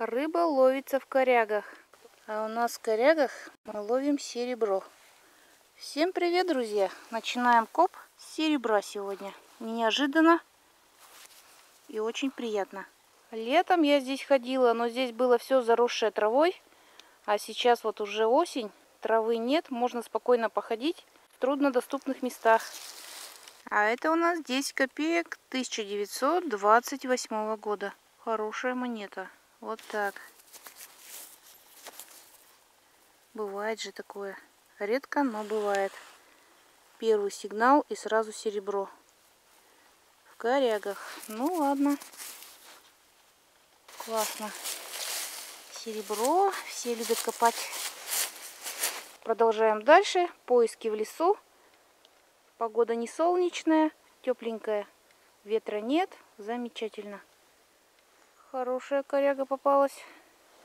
Рыба ловится в корягах. А у нас в корягах мы ловим серебро. Всем привет, друзья! Начинаем коп с серебра сегодня. Неожиданно и очень приятно. Летом я здесь ходила, но здесь было все заросшее травой. А сейчас вот уже осень, травы нет, можно спокойно походить в труднодоступных местах. А это у нас 10 копеек 1928 года. Хорошая монета. Вот так. Бывает же такое. Редко, но бывает. Первый сигнал и сразу серебро. В корягах. Ну ладно. Классно. Серебро. Все любят копать. Продолжаем дальше. Поиски в лесу. Погода не солнечная, тепленькая. Ветра нет. Замечательно. Хорошая коряга попалась.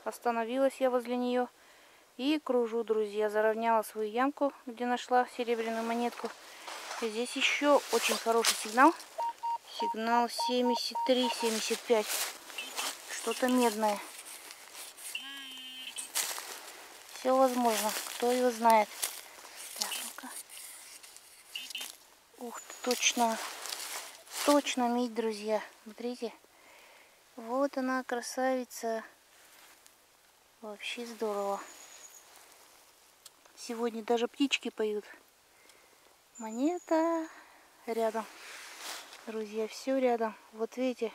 Остановилась я возле нее. И кружу, друзья. Заровняла свою ямку, где нашла серебряную монетку. И здесь еще очень хороший сигнал. Сигнал 73-75. Что-то медное. Все возможно. Кто его знает. Так, ну-ка. Ух ты, точно. Точно медь, друзья. Смотрите. Вот она, красавица. Вообще здорово. Сегодня даже птички поют. Монета рядом. Друзья, все рядом. Вот видите,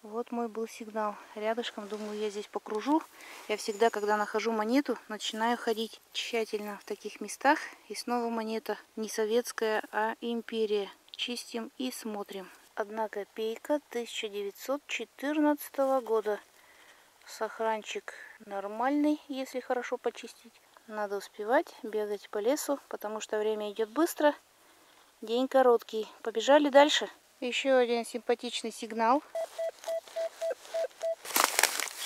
вот мой был сигнал. Рядышком, думаю, я здесь покружу. Я всегда, когда нахожу монету, начинаю ходить тщательно в таких местах. И снова монета не советская, а империя. Чистим и смотрим. Одна копейка 1914 года. Сохранчик нормальный, если хорошо почистить. Надо успевать бегать по лесу, потому что время идет быстро. День короткий. Побежали дальше. Еще один симпатичный сигнал.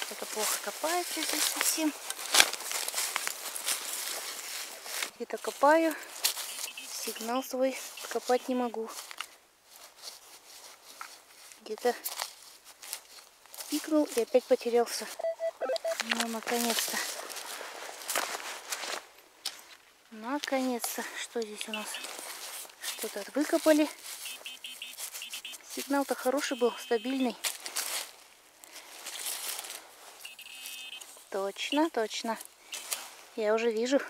Что-то плохо копается здесь совсем. Где-то копаю. Сигнал свой копать не могу где-то пикнул и опять потерялся. Ну, наконец-то. Наконец-то. Что здесь у нас? Что-то выкопали. Сигнал-то хороший был, стабильный. Точно, точно. Я уже вижу.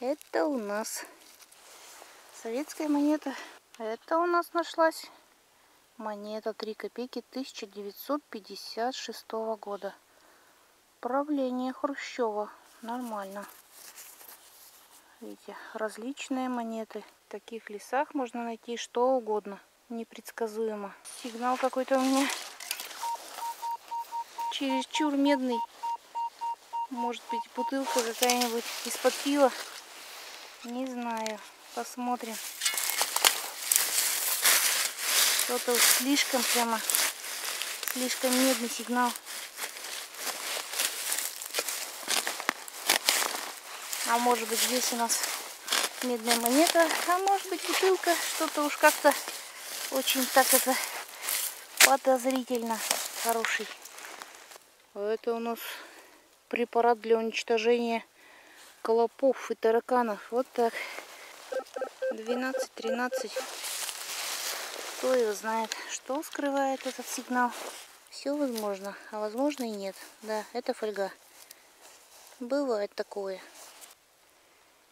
Это у нас советская монета. Это у нас нашлась Монета 3 копейки 1956 года. Правление Хрущева. Нормально. Видите, различные монеты. В таких лесах можно найти что угодно. Непредсказуемо. Сигнал какой-то у меня чересчур медный. Может быть бутылка какая-нибудь из-под пива. Не знаю. Посмотрим. Что-то слишком прямо, слишком медный сигнал. А может быть здесь у нас медная монета, а может быть бутылка. Что-то уж как-то очень так это подозрительно хороший. Это у нас препарат для уничтожения колопов и тараканов. Вот так. 12-13 кто его знает, что скрывает этот сигнал. Все возможно, а возможно и нет. Да, это фольга. Бывает такое.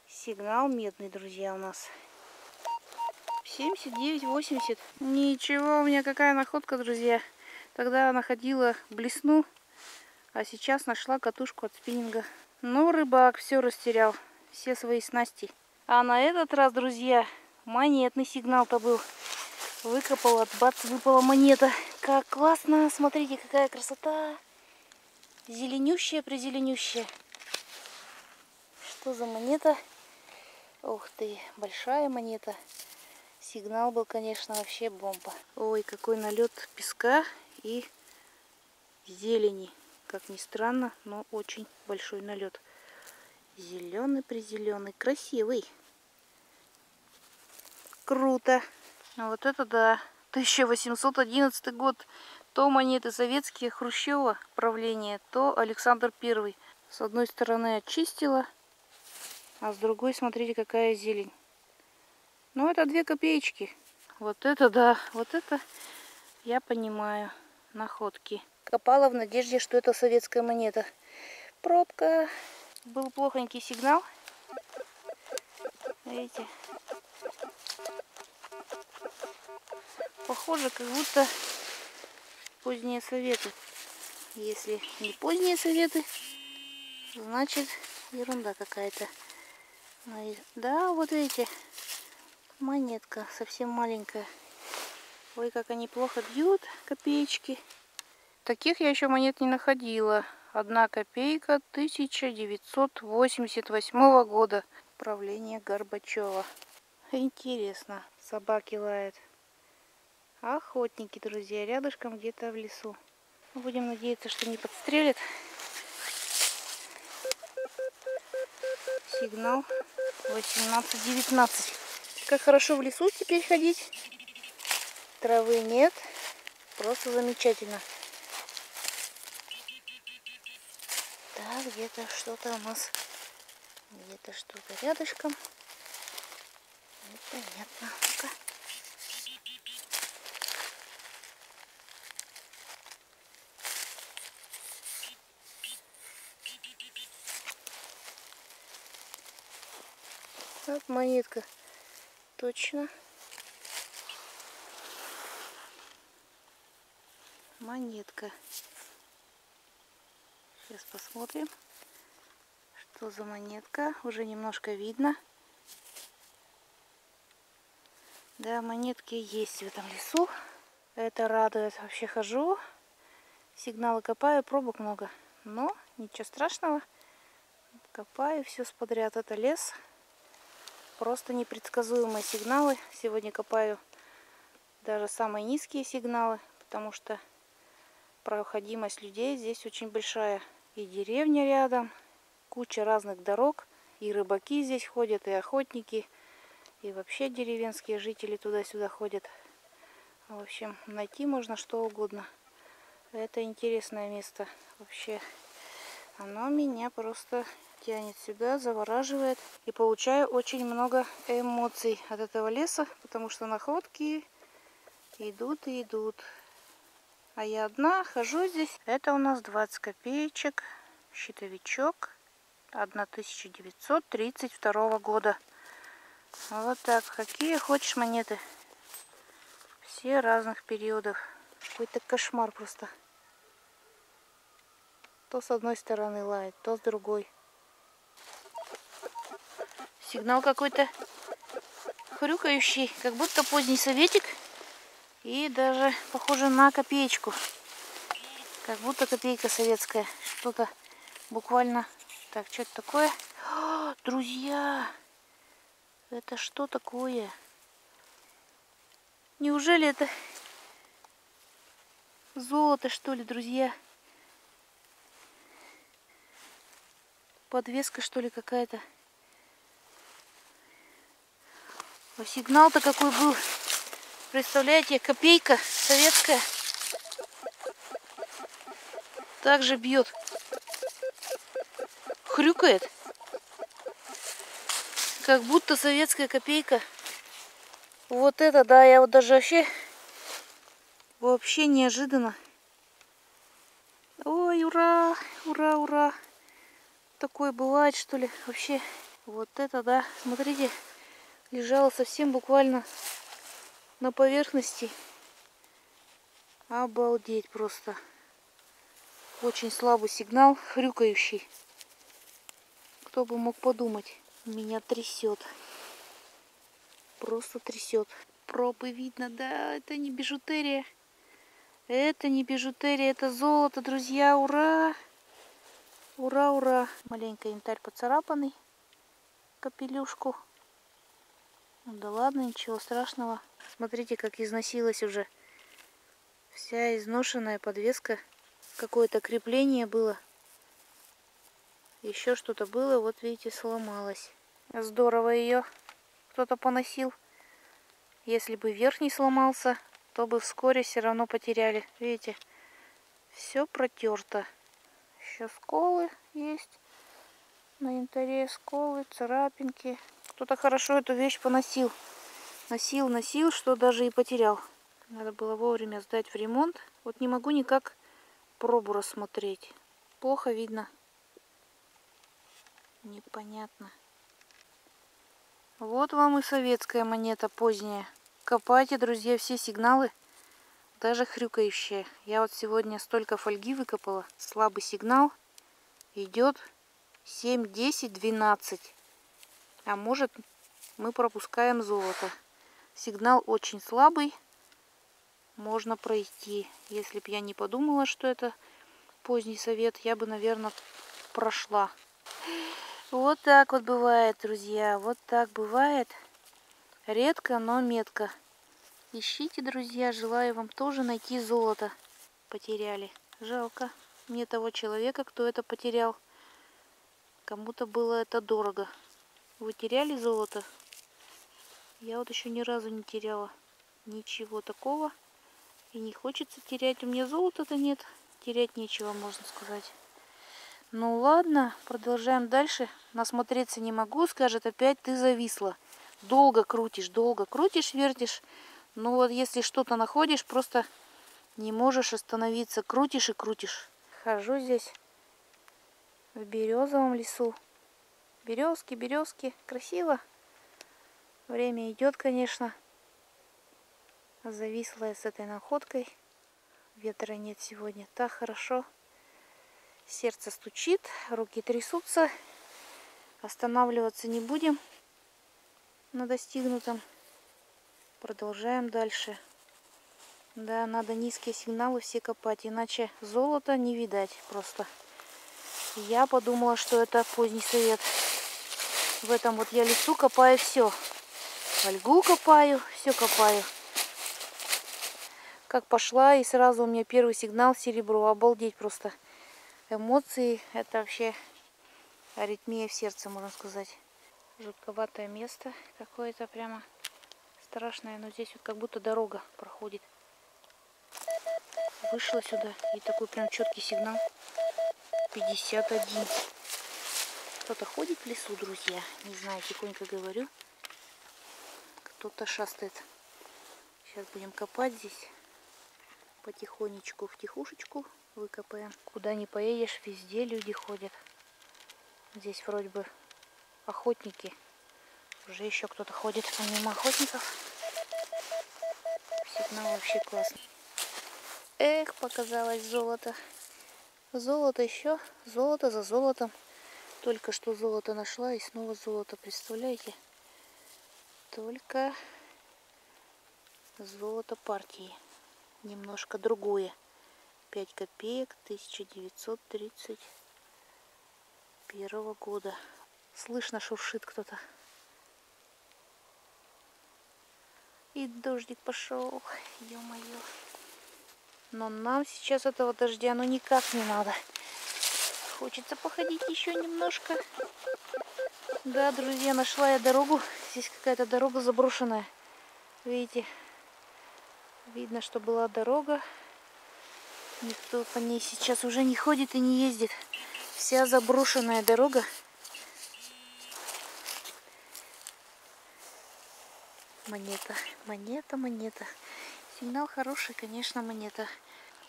Сигнал медный, друзья, у нас. 79-80. Ничего, у меня какая находка, друзья. Тогда находила блесну, а сейчас нашла катушку от спиннинга. Ну, рыбак все растерял, все свои снасти. А на этот раз, друзья, монетный сигнал-то был. Выкопала, бац, выпала монета. Как классно, смотрите, какая красота. Зеленющая, призеленющая. Что за монета? Ух ты, большая монета. Сигнал был, конечно, вообще бомба. Ой, какой налет песка и зелени. Как ни странно, но очень большой налет. Зеленый, призеленый, красивый. Круто. Ну, вот это да. 1811 год. То монеты советские, Хрущева правление, то Александр Первый. С одной стороны очистила, а с другой, смотрите, какая зелень. Ну, это две копеечки. Вот это да, вот это я понимаю. Находки. Копала в надежде, что это советская монета. Пробка. Был плохонький сигнал. Видите? Похоже, как будто поздние советы. Если не поздние советы, значит ерунда какая-то. Да, вот видите, монетка совсем маленькая. Ой, как они плохо бьют, копеечки. Таких я еще монет не находила. Одна копейка 1988 года. Правление Горбачева. Интересно, собаки лают. Охотники, друзья, рядышком где-то в лесу. Будем надеяться, что не подстрелят. Сигнал 18-19. Как хорошо в лесу теперь ходить. Травы нет. Просто замечательно. Так, где-то что-то у нас. Где-то что-то рядышком. Непонятно. Ну-ка. Монетка. Точно. Монетка. Сейчас посмотрим, что за монетка. Уже немножко видно. Да, монетки есть в этом лесу. Это радует. Вообще хожу, сигналы копаю, пробок много. Но ничего страшного. Копаю все подряд. Это лес. Просто непредсказуемые сигналы. Сегодня копаю даже самые низкие сигналы, потому что проходимость людей здесь очень большая. И деревня рядом, куча разных дорог. И рыбаки здесь ходят, и охотники, и вообще деревенские жители туда-сюда ходят. В общем, найти можно что угодно. Это интересное место. Вообще, оно меня просто тянет сюда, завораживает. И получаю очень много эмоций от этого леса, потому что находки идут и идут. А я одна хожу здесь. Это у нас 20 копеечек, щитовичок 1932 года. Вот так. Какие хочешь монеты. Все разных периодов. Какой-то кошмар просто. То с одной стороны лает, то с другой. Сигнал какой-то хрюкающий, как будто поздний советик. И даже похоже на копеечку. Как будто копейка советская. Что-то буквально... Так, что это такое? О, друзья! Это что такое? Неужели это золото, что ли, друзья? Подвеска, что ли, какая-то? А сигнал-то какой был. Представляете, копейка советская. Также бьет. Хрюкает. Как будто советская копейка. Вот это, да, я вот даже вообще... Вообще неожиданно. Ой, ура, ура, ура. Такое бывает, что ли, вообще. Вот это, да, смотрите лежала совсем буквально на поверхности. Обалдеть просто. Очень слабый сигнал, хрюкающий. Кто бы мог подумать. Меня трясет. Просто трясет. Пробы видно, да, это не бижутерия. Это не бижутерия, это золото, друзья, ура! Ура, ура! Маленько янтарь поцарапанный. Капелюшку. Ну да ладно, ничего страшного. Смотрите, как износилась уже. Вся изношенная подвеска. Какое-то крепление было. Еще что-то было, вот видите, сломалось. Здорово ее кто-то поносил. Если бы верхний сломался, то бы вскоре все равно потеряли. Видите, Все протерто. Еще сколы есть. На янтаре сколы, царапинки. Кто-то хорошо эту вещь поносил. Носил, носил, что даже и потерял. Надо было вовремя сдать в ремонт. Вот не могу никак пробу рассмотреть. Плохо видно. Непонятно. Вот вам и советская монета поздняя. Копайте, друзья, все сигналы, даже хрюкающие. Я вот сегодня столько фольги выкопала. Слабый сигнал идет 7, 10, 12. А может мы пропускаем золото. Сигнал очень слабый. Можно пройти. Если бы я не подумала, что это поздний совет, я бы, наверное, прошла. Вот так вот бывает, друзья. Вот так бывает. Редко, но метко. Ищите, друзья. Желаю вам тоже найти золото. Потеряли. Жалко мне того человека, кто это потерял. Кому-то было это дорого. Вы теряли золото? Я вот еще ни разу не теряла. Ничего такого. И не хочется терять. У меня золота-то нет. Терять нечего, можно сказать. Ну ладно, продолжаем дальше. Насмотреться не могу, скажет опять ты зависла. Долго крутишь, долго крутишь, вертишь. Ну вот если что-то находишь, просто не можешь остановиться. Крутишь и крутишь. Хожу здесь в березовом лесу. Березки, березки. Красиво. Время идет, конечно. Зависла я с этой находкой. Ветра нет сегодня. Так хорошо. Сердце стучит, руки трясутся. Останавливаться не будем на достигнутом. Продолжаем дальше. Да, надо низкие сигналы все копать, иначе золота не видать просто. Я подумала, что это поздний совет. В этом вот я лесу копаю все. Фольгу копаю, все копаю. Как пошла, и сразу у меня первый сигнал серебро. Обалдеть просто эмоции. Это вообще аритмия в сердце, можно сказать. Жутковатое место какое-то прямо страшное. Но здесь вот как будто дорога проходит. Вышла сюда и такой прям четкий сигнал. 51. Кто-то ходит в лесу, друзья. Не знаю, тихонько говорю. Кто-то шастает. Сейчас будем копать здесь потихонечку, в тихушечку выкопаем. Куда не поедешь, везде люди ходят. Здесь вроде бы охотники. Уже еще кто-то ходит помимо охотников. Сигнал вообще классный. Эх, показалось золото. Золото еще. Золото за золотом. Только что золото нашла и снова золото. Представляете? Только золото партии. Немножко другое. 5 копеек 1931 года. Слышно, шуршит кто-то. И дождик пошел. Ё-моё. Но нам сейчас этого дождя ну никак не надо. Хочется походить еще немножко. Да, друзья, нашла я дорогу. Здесь какая-то дорога заброшенная. Видите? Видно, что была дорога. Никто по ней сейчас уже не ходит и не ездит. Вся заброшенная дорога. Монета, монета, монета. Сигнал хороший, конечно, монета.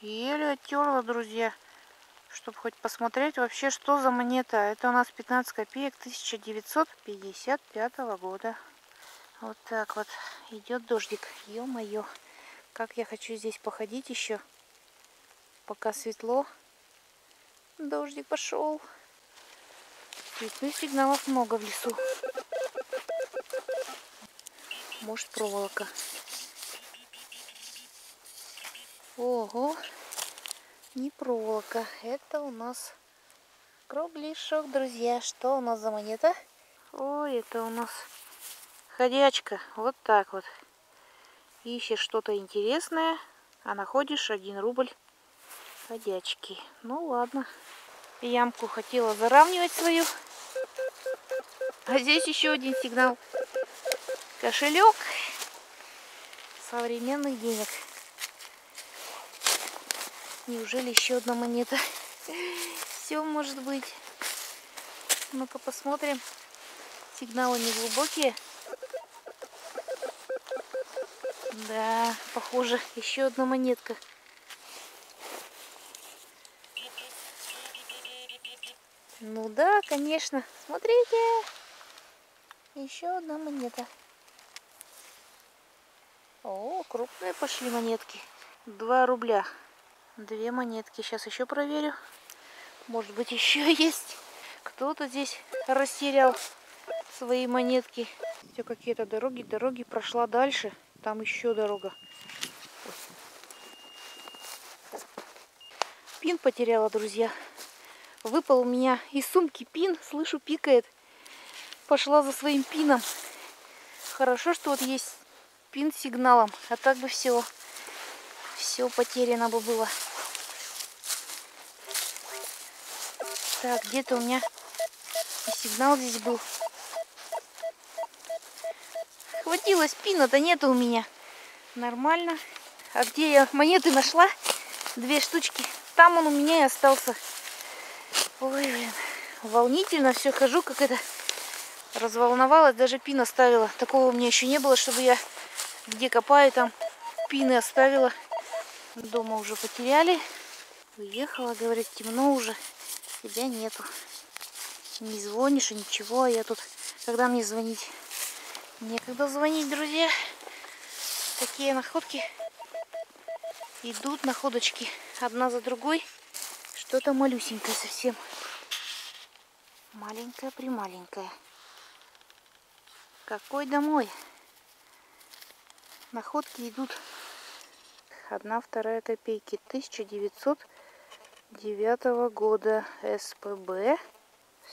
Еле оттерла, друзья, чтобы хоть посмотреть вообще, что за монета. Это у нас 15 копеек 1955 года. Вот так вот. Идет дождик. Ё-моё. Как я хочу здесь походить еще пока светло. Дождик пошел. Цветных сигналов много в лесу. Может проволока. Ого, не проволока. Это у нас кругляшок, друзья. Что у нас за монета? Ой, это у нас ходячка. Вот так вот. Ищешь что-то интересное, а находишь один рубль ходячки. Ну ладно. Ямку хотела заравнивать свою. А здесь еще один сигнал. Кошелек современных денег. Неужели еще одна монета? Все может быть. Ну-ка посмотрим. Сигналы не глубокие. Да, похоже, еще одна монетка. Ну да, конечно. Смотрите. Еще одна монета. О, крупные пошли монетки. Два рубля. Две монетки. Сейчас еще проверю. Может быть еще есть. Кто-то здесь растерял свои монетки. Все какие-то дороги, дороги. Прошла дальше. Там еще дорога. Пин потеряла, друзья. Выпал у меня из сумки пин. Слышу, пикает. Пошла за своим пином. Хорошо, что вот есть пин с сигналом. А так бы все. Все потеряно бы было. Так, где-то у меня сигнал здесь был. Хватило пина-то нету у меня. Нормально. А где я монеты нашла? Две штучки. Там он у меня и остался. Ой, блин. Волнительно все хожу, как это разволновалась. Даже пин оставила. Такого у меня еще не было, чтобы я где копаю, там пины оставила. Дома уже потеряли. Уехала, говорит, темно уже. Тебя нету. Не звонишь и ничего. А я тут, когда мне звонить? Некогда звонить, друзья. Такие находки идут находочки одна за другой. Что-то малюсенькое совсем. Маленькая, прималенькая. Какой домой? Находки идут одна вторая копейки 1909 года СПБ.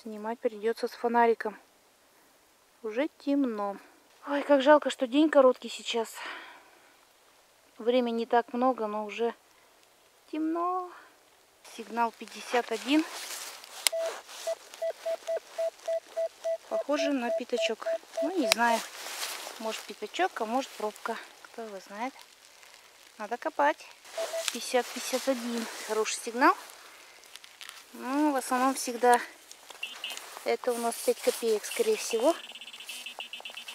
Снимать придется с фонариком. Уже темно. Ой, как жалко, что день короткий сейчас. Времени не так много, но уже темно. Сигнал 51. Похоже на пятачок. Ну, не знаю. Может пятачок, а может пробка. Кто его знает. Надо копать. 50-51. Хороший сигнал. Ну, в основном всегда это у нас 5 копеек, скорее всего.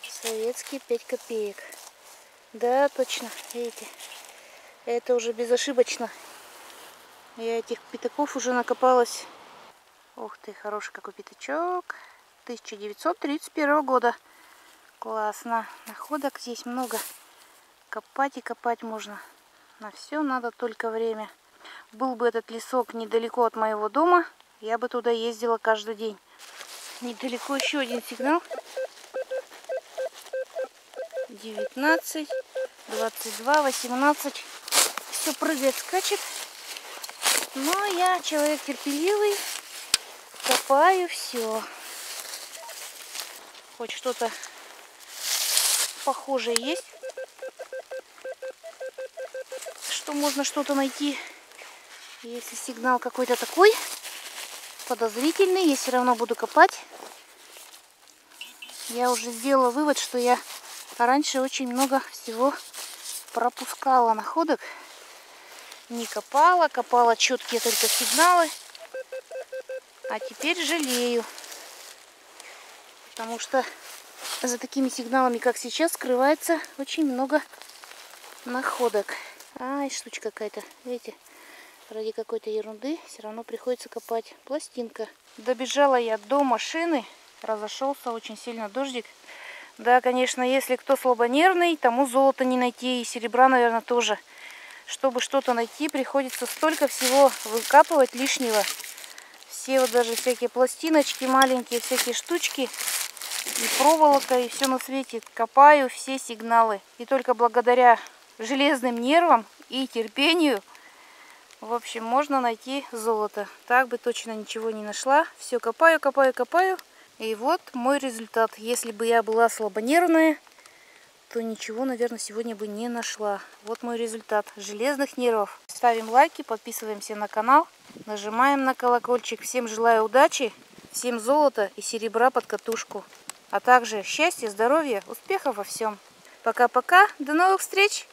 Советские 5 копеек. Да, точно, видите. Это уже безошибочно. Я этих пятаков уже накопалась. Ух ты, хороший какой пятачок. 1931 года. Классно. Находок здесь много. Копать и копать можно. На все надо только время. Был бы этот лесок недалеко от моего дома, я бы туда ездила каждый день. Недалеко еще один сигнал. 19, 22, 18. Все прыгает, скачет. Но я человек терпеливый. Копаю все. Хоть что-то похожее есть. Что можно что-то найти. Если сигнал какой-то такой подозрительный, я все равно буду копать. Я уже сделала вывод, что я раньше очень много всего пропускала находок. Не копала, копала четкие только сигналы. А теперь жалею. Потому что за такими сигналами, как сейчас, скрывается очень много находок. Ай, штучка какая-то, видите, ради какой-то ерунды все равно приходится копать. Пластинка. Добежала я до машины, разошелся очень сильно дождик. Да, конечно, если кто слабонервный, тому золото не найти, и серебра, наверное, тоже. Чтобы что-то найти, приходится столько всего выкапывать лишнего. Все вот даже всякие пластиночки маленькие, всякие штучки, и проволока, и все на свете. Копаю все сигналы. И только благодаря железным нервам и терпению, в общем, можно найти золото. Так бы точно ничего не нашла. Все копаю, копаю, копаю. И вот мой результат. Если бы я была слабонервная, то ничего, наверное, сегодня бы не нашла. Вот мой результат. Железных нервов. Ставим лайки, подписываемся на канал, нажимаем на колокольчик. Всем желаю удачи, всем золота и серебра под катушку. А также счастья, здоровья, успехов во всем. Пока-пока, до новых встреч!